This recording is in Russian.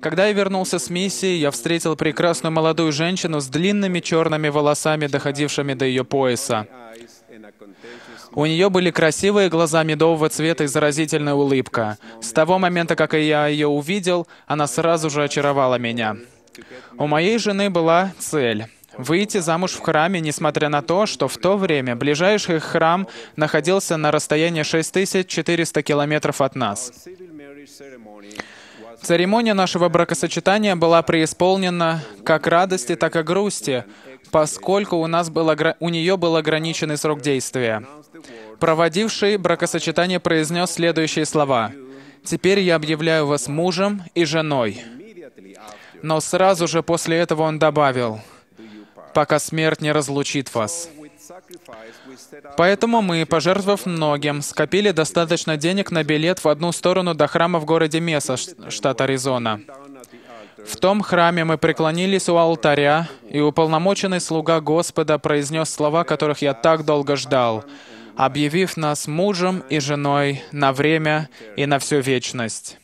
Когда я вернулся с миссии, я встретил прекрасную молодую женщину с длинными черными волосами, доходившими до ее пояса. У нее были красивые глаза медового цвета и заразительная улыбка. С того момента, как я ее увидел, она сразу же очаровала меня. У моей жены была цель выйти замуж в храме, несмотря на то, что в то время ближайший храм находился на расстоянии 6400 километров от нас. Церемония нашего бракосочетания была преисполнена как радости, так и грусти, поскольку у, нас был, у нее был ограниченный срок действия. Проводивший бракосочетание произнес следующие слова. «Теперь я объявляю вас мужем и женой». Но сразу же после этого он добавил, «пока смерть не разлучит вас». Поэтому мы, пожертвовав многим, скопили достаточно денег на билет в одну сторону до храма в городе Меса, штат Аризона. В том храме мы преклонились у алтаря, и уполномоченный слуга Господа произнес слова, которых я так долго ждал, объявив нас мужем и женой на время и на всю вечность.